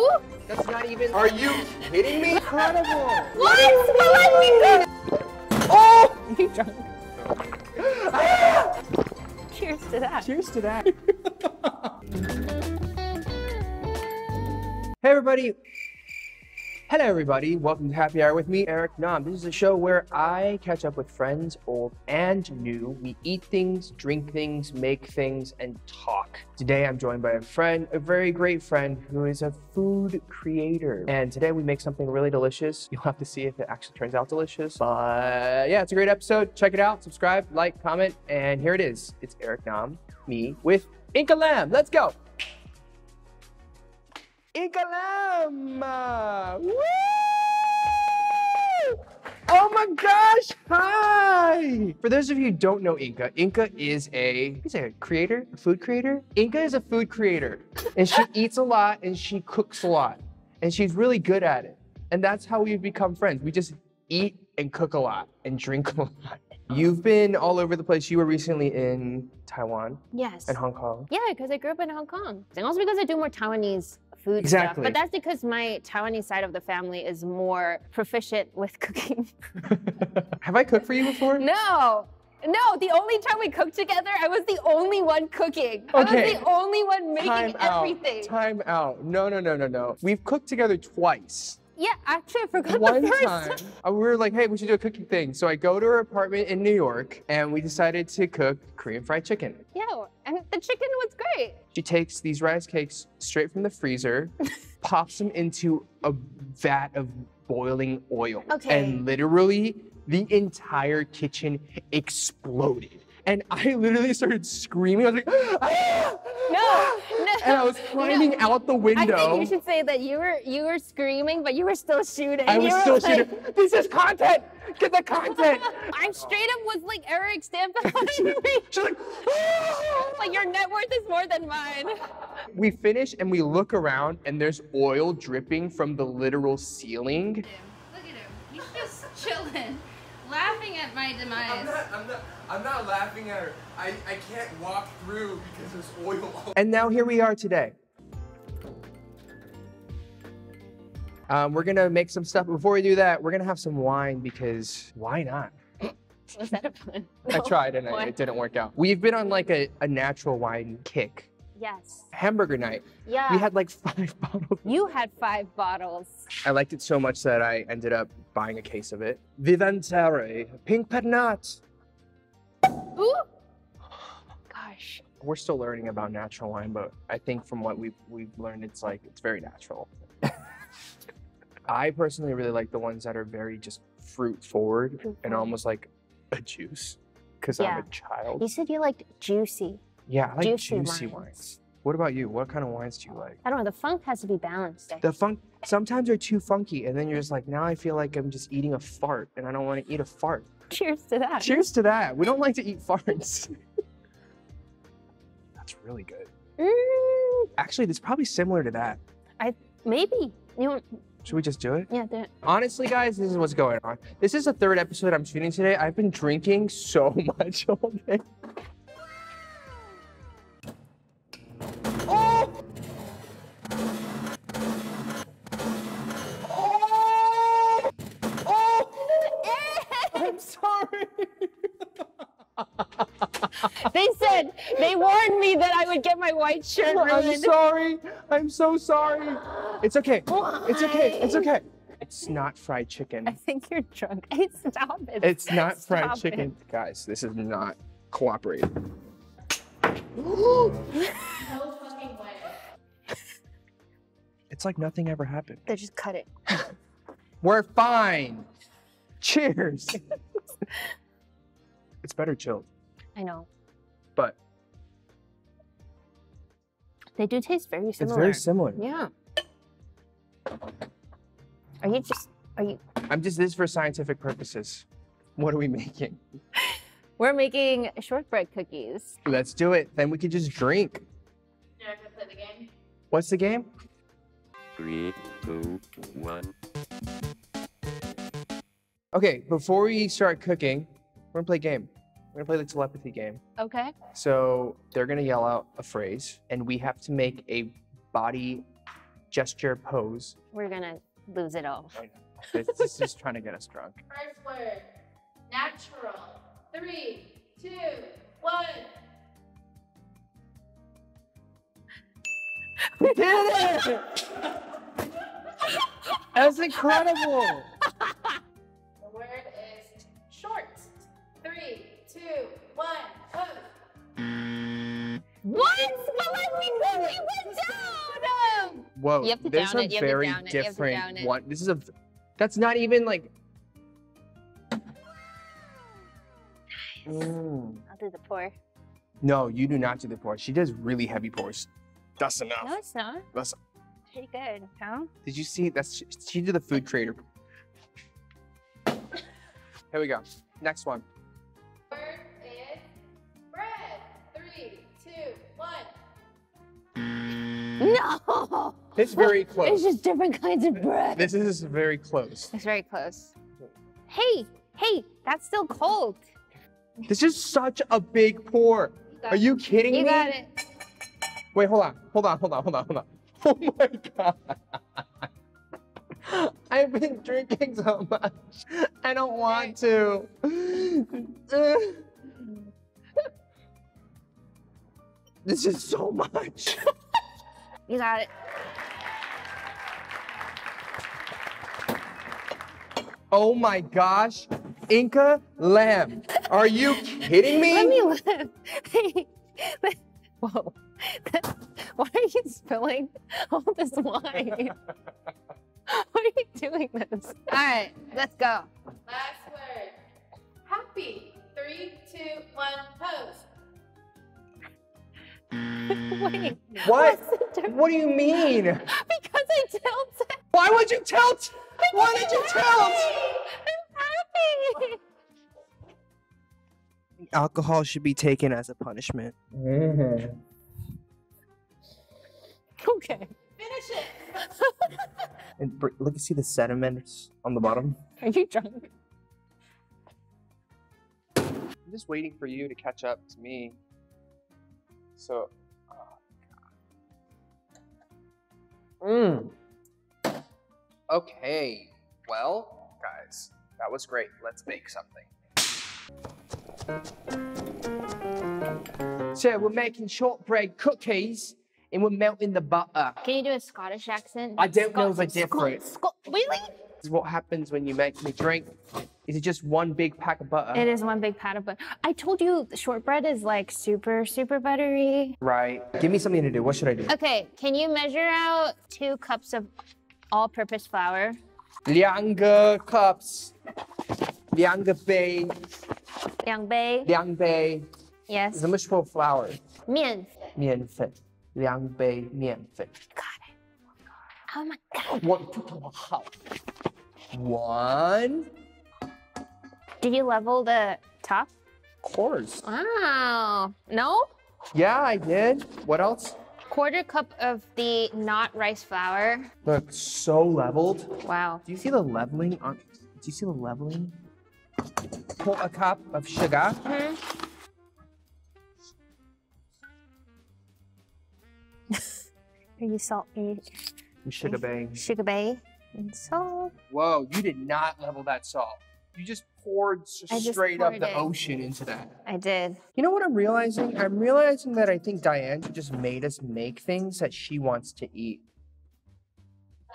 Ooh. That's not even. Are you kidding me? Incredible. What? But let me go. Oh! You drunk? Ah! Cheers to that. Cheers to that. hey, everybody. Hello, everybody. Welcome to Happy Hour with me, Eric Nam. This is a show where I catch up with friends, old and new. We eat things, drink things, make things, and talk. Today, I'm joined by a friend, a very great friend, who is a food creator. And today, we make something really delicious. You'll have to see if it actually turns out delicious. But yeah, it's a great episode. Check it out. Subscribe, like, comment, and here it is. It's Eric Nam, me, with Inga Lam. Let's go. Inga Lam! Woo! Oh my gosh! Hi! For those of you who don't know Inga, Inga is a is a creator, a food creator. Inga is a food creator, and she eats a lot and she cooks a lot, and she's really good at it. And that's how we've become friends. We just eat and cook a lot and drink a lot. You've been all over the place. You were recently in Taiwan Yes. and Hong Kong. Yeah, because I grew up in Hong Kong. And also because I do more Taiwanese food Exactly. stuff. But that's because my Taiwanese side of the family is more proficient with cooking. Have I cooked for you before? no. No, the only time we cooked together, I was the only one cooking. I was the only one making Time out. everything. Time out. No, no, no, no, no. We've cooked together twice. Yeah, actually, I forgot One the first time, uh, we were like, hey, we should do a cooking thing. So I go to her apartment in New York and we decided to cook Korean fried chicken. Yeah, and the chicken was great. She takes these rice cakes straight from the freezer, pops them into a vat of boiling oil. Okay. And literally, the entire kitchen exploded. And I literally started screaming. I was like, ah! No, no. And I was climbing out the window. I window. think you should say that you were you were screaming, but you were still shooting. I was You were still like- shooting. This is content. Get the content. I straight up was like Eric stamping on me. She's like, "Ah!" like your net worth is more than mine. we finish and we look around and there's oil dripping from the literal ceiling. him. Look at him. He's just chilling, laughing at my demise. I'm demise. not, I'm not, I'm not laughing at her. I, I can't walk through because there's oil all And now here we are today. Um, we're gonna make some stuff. Before we do that, we're gonna have some wine because why not? Was that a pun? I tried and I, it didn't work out. We've been on like a, a natural wine kick. Yes. Hamburger night. Yeah. We had like five bottles. you had five bottles. I liked it so much that I ended up buying a case of it. Vivantare, pink pernat. Ooh. Gosh. We're still learning about natural wine, but I think from what we've we've learned, it's like it's very natural. I personally really like the ones that are very just fruit forward Fruit and almost like a juice, because I'm a child. You said you liked juicy. Yeah, I like juicy juicy, wines. wines. What about you? What kind of wines do you like? I don't know. The funk has to be balanced. I The funk sometimes they're too funky, and then you're just like, now I feel like I'm just eating a fart, and I don't want to eat a fart. Cheers to that. Cheers to that. We don't like to eat farts. That's really good. Mm, Actually, it's probably similar to that. I maybe. You know, Should we just do it? yeah. The, Honestly, guys, this is what's going on. This is the third episode I'm shooting today. I've been drinking so much all day. I'm sorry. they said they warned me that I would get my white shirt ruined. I'm sorry. I'm so sorry. It's okay. It's okay. It's okay. It's not fried chicken. I think you're drunk. Hey, stop it. It's not fried Stop it. chicken. Guys, this is not cooperating. It's like nothing ever happened. They just cut it. We're fine. Cheers. it's better chilled, I know. but They do taste very similar. it's very similar. Yeah. Are you just? Are you? I'm just this is for scientific purposes. What are we making? We're making shortbread cookies. Let's do it. Then we can just drink. You're not gonna play the game? What's the game? Three, two, one. Okay, before we start cooking, we're gonna play a game. We're gonna play the telepathy game. Okay. So they're gonna yell out a phrase, and we have to make a body gesture pose. We're gonna lose it all. This, this is just trying to get us drunk. First word, natural. Three, two, one. We did it! That's incredible! two, one, pose. What? But like we we went down. Whoa, You have to there's down a it, you have to very down it, you have to different down it. one. This is a. That's not even like. Mm. I'll do the pour. No, you do not do the pour. She does really heavy pours. That's enough. No, it's not. That's, Pretty good, huh? did you see? That's she, she did the food creator. Here we go. Next one. No. It's very close. It's just different kinds of bread. This is very close. It's very close. Hey, hey, that's still cold. This is such a big pour. Are you kidding You me? got it. Wait, hold on, hold on, hold on, hold on, hold on. Oh my god. I've been drinking so much. I don't want to. this is so much. You got it. Oh my gosh. Inga Lam. Are you kidding me? Let me live. Hey, Whoa. Why are you spilling all this wine? Why are you doing this? All right, let's go. Last word. Happy. Three, two, one, pose. Wait. Mm. What? what's the difference? What do you mean? Because I tilted. Why would you tilt? Why did you tilt? I'm happy. Alcohol should be taken as a punishment. Mm-hmm. Okay. Finish it. And br- look, see the sediments on the bottom. Are you drunk? I'm just waiting for you to catch up to me. So. Mmm. Okay. Well, guys, that was great. Let's make something. So we're making shortbread cookies and we're melting the butter. Can you do a Scottish accent? I don't know the Scot- difference. Scot- really? This is what happens when you make me drink. Is it just one big pack of butter? It is one big pat of butter. I told you the shortbread is like super, super buttery. Right. Give me something to do. What should I do? Okay, can you measure out two cups of all-purpose flour? 两个 cups，两个杯，两杯。两杯。 Yes. 怎么说 flour？面。面粉，两杯面粉。 Got it. Oh my god. 我不多好。 One. Did you level the top? Of course. Wow. No? Yeah, I did. What else? Quarter cup of the not rice flour. Look, so leveled. Wow. Do you see the leveling on? Do you see the leveling? Pour a cup of sugar. Hmm? Are you salt? Are you Sugar bang. sugar bay and salt? Whoa, you did not level that salt. You just poured s- I just straight up the it. ocean into that. I did. You know what I'm realizing? I'm realizing that I think Diane just made us make things that she wants to eat.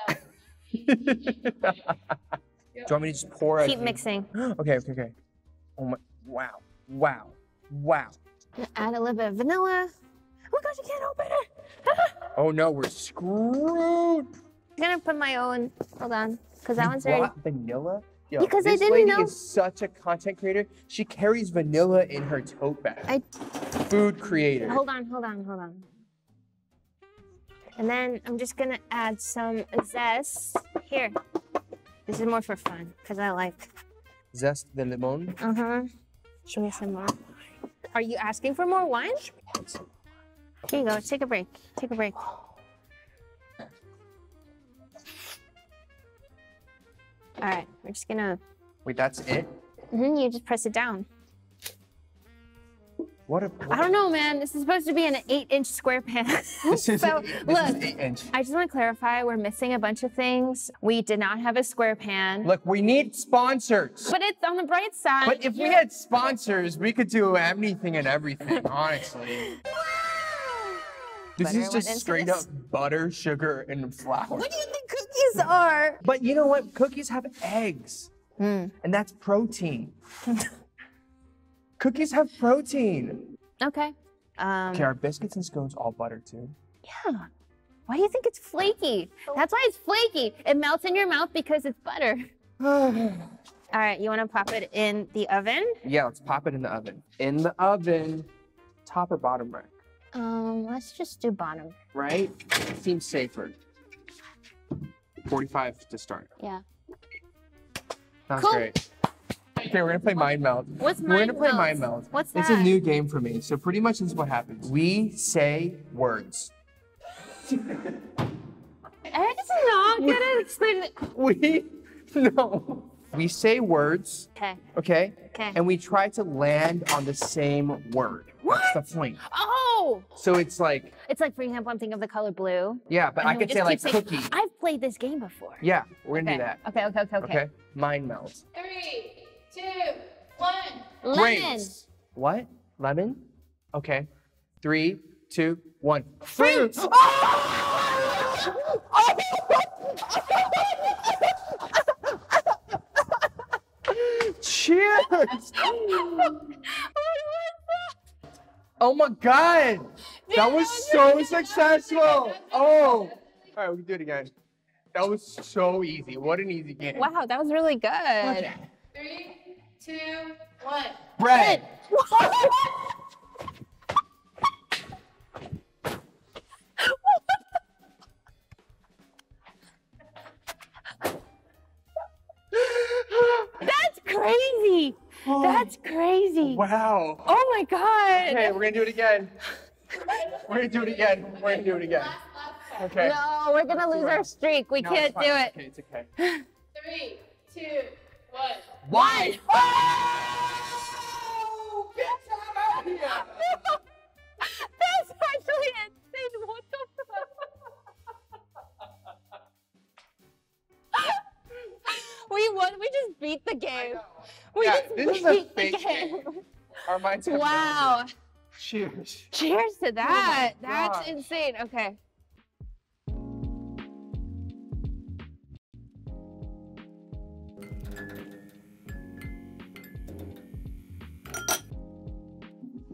Do you want me to just pour it? Keep mixing. Okay, okay, okay. Oh my! Wow! Wow! Wow! Add a little bit of vanilla. Oh my gosh, I can't open it. Oh no, we're screwed. I'm gonna put my own. Hold on, because that one's already. Vanilla. Yo, Because I this didn't lady know- is such a content creator. She carries vanilla in her tote bag. I Food creator. hold on, hold on, hold on. And then I'm just gonna add some zest here. This is more for fun because I like. Zest de limon. Uh huh. Should we have some more? Are you asking for more wine? Here you go. Take a break. Take a break. All right, we're just gonna. Wait, that's it? mhm, you just press it down. What a. I don't know, man. This is supposed to be an eight-inch square pan. This is, so this look, is eight inch. I just want to clarify: we're missing a bunch of things. We did not have a square pan, Look, we need sponsors. but it's on the bright side. But if we had sponsors, we could do anything and everything, honestly. This Butter is just straight this? up butter, sugar, and flour. what do you think cookies are? But you know what? Cookies have eggs, Hmm. and that's protein. Cookies have protein. Okay. Um, Okay, are biscuits and scones all butter too? yeah. Why do you think it's flaky? That's why it's flaky. It melts in your mouth because it's butter. All right, you want to pop it in the oven? yeah, let's pop it in the oven. In the oven, top or bottom rack, Um, let's just do bottom. right? Seems safer. 45 to start. Yeah. Sounds Cool. great. Okay, we're gonna play Mind Meld. What's Mind We're gonna play Meld? Mind Meld. What's that? It's a new game for me. So pretty much this is what happens. We say words. Is not gonna explaining it. We no. We say words, Okay. okay? Okay. And we try to land on the same word. That's the point. Oh, So it's like, it's like for example, I'm thinking of the color blue. yeah, but I could say just like keep saying- cookie. I've played this game before. Yeah, we're gonna okay. do that. Okay. Okay. Okay. Okay. Okay? Mind meld. Three, two, one. Lemon. Grapes. What? Lemon? Okay. Three, two, one. Fruit. Cheers! Oh my god! That was so successful! Oh! Alright, we can do it again. That was so easy. What an easy game. Wow, that was really good. Three, two, one. Bread! That's crazy. That's crazy. Wow. Oh my god. Okay, we're gonna do it again. We're gonna do it again. We're gonna do it again. Okay. No, we're gonna lose our streak. We No, can't do it. okay, it's okay. Three, two, one. One! Oh! Get out of here! That's actually insane. What the fuck? we won. We just beat the game. We Yeah, just this is a fake game. game. Our minds have Wow. melded. Cheers. Cheers to oh that. my That's gosh. insane. Okay.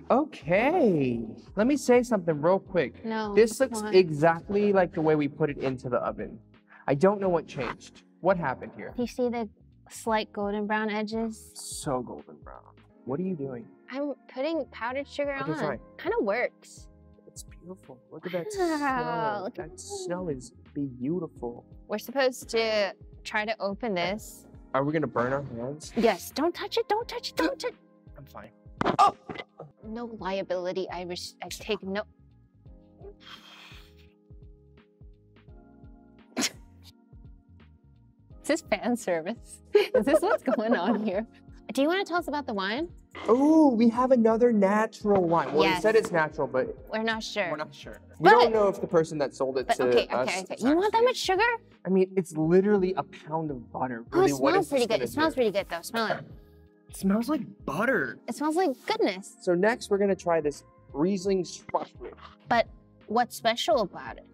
Okay. Let me say something real quick. No. This looks what? exactly like the way we put it into the oven. I don't know what changed. What happened here? Do you see the slight golden brown edges? So golden brown. What are you doing? I'm putting powdered sugar Okay, on. fine. Kind of works. It's beautiful. Look at that Wow, snow. look at That snow is beautiful. We're supposed to try to open this. Are we gonna burn our hands? Yes. Don't touch it. Don't touch it. Don't touch. I'm fine. Oh. No liability. I I take no. Is this fan service? Is this what's going on here? Do you want to tell us about the wine? Oh, we have another natural wine. Well, Yes. it said it's natural, but We're not sure. we're not sure. We But- don't know if the person that sold it But to okay, us. okay, okay. is You want that much sugar? I mean, it's literally a pound of butter. Oh, Really, it smells is pretty good. gonna It smells do? pretty good though. Smell it. It smells like butter. It smells like goodness. So next, we're gonna try this Riesling Schwarzbier. But what's special about it?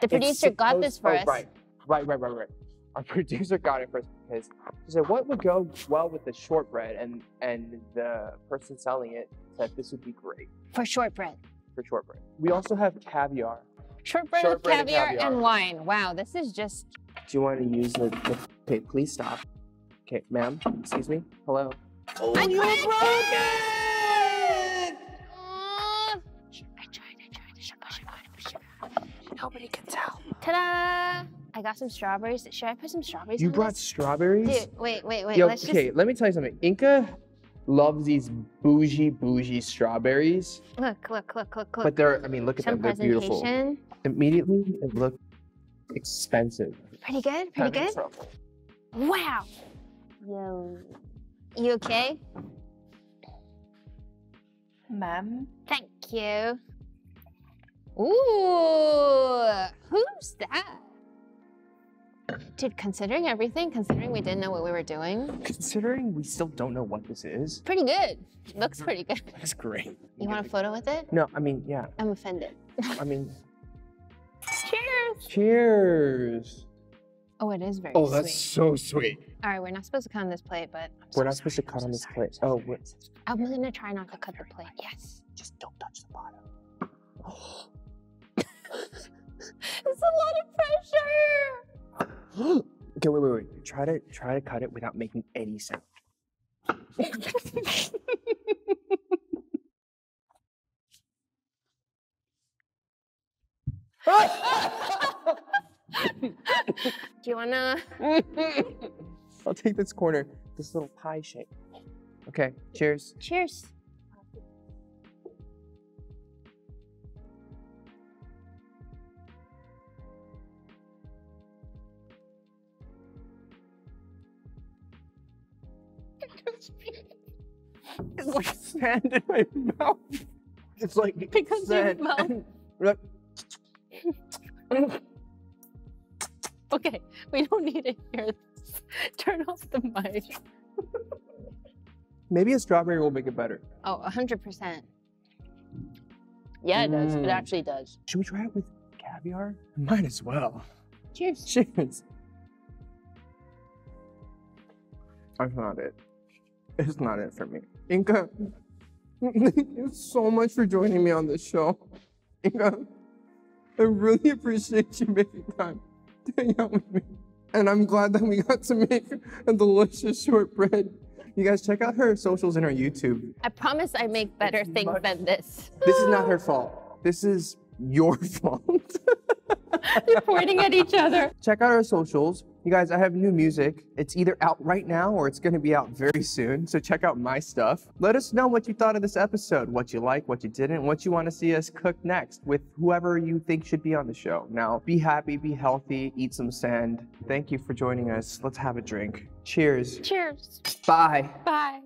The It's producer got this supposed- for oh, us. Right, right, right, right, right. Our producer got it first because she said, "What would go well with the shortbread?" And and the person selling it said this would be great For shortbread. for shortbread. We also have caviar. Shortbread, Shortbread with and caviar, caviar. and wine. Wow, this is just. Do you want to use the, the? Okay, please stop. Okay, ma'am. Excuse me. Hello. Oh, I you couldn't- broke it! I tried, I tried. Nobody can tell. Ta-da! I got some strawberries. Should I put some strawberries You on brought this? strawberries. Dude, wait, wait, wait. Yo, let's okay, let me tell you something. Inga loves these bougie, bougie strawberries, look, look, look, look, look. but they're, I mean, look at some them. They're beautiful. presentation. Immediately, it looked expensive. Pretty good, pretty Having good. trouble. Wow. Yo, you okay? ma'am. Thank you. Ooh, who's that? Dude, considering everything, considering we didn't know what we were doing, Considering we still don't know what this is, pretty good. Looks pretty good. that's great. You want a photo with it? No, I mean, yeah. I'm offended. I mean, Cheers. cheers. Oh, it is very Oh, sweet. that's so sweet. All right, we're not supposed to cut on this plate, but I'm We're so not supposed to cut I'm on so this sorry, plate. Oh, sorry, wait. I'm. I'm gonna try not to cut the plate. Yes. Just don't touch the bottom. It's a lot of pressure. Okay, wait, wait, wait. Try to try to cut it without making any sound. Do you wanna? I'll take this corner, this little pie shape. Okay, cheers. Cheers. It's like sand in my mouth. It's like Because your sand. mouth- Look, Okay, we don't need to hear this. Turn off the mic. Maybe a strawberry will make it better. Oh, 100%. Yeah, it does. It Mm. actually does. Should we try it with caviar? Might as well. Cheers. Cheers. That's not it. It's not it for me. Inga, thank you so much for joining me on this show. Inga, I really appreciate you making time to hang out with me. And I'm glad that we got to make a delicious shortbread. You guys check out her socials and her YouTube. I promise I make better things much- than this. This is not her fault. This is your fault. They're pointing at each other. check out our socials. You guys, I have new music. It's either out right now or it's going to be out very soon. So check out my stuff. Let us know what you thought of this episode, what you like, what you didn't, what you want to see us cook next with whoever you think should be on the show. Now, be happy, be healthy, eat some sand. Thank you for joining us. Let's have a drink. Cheers. Cheers. Bye. Bye.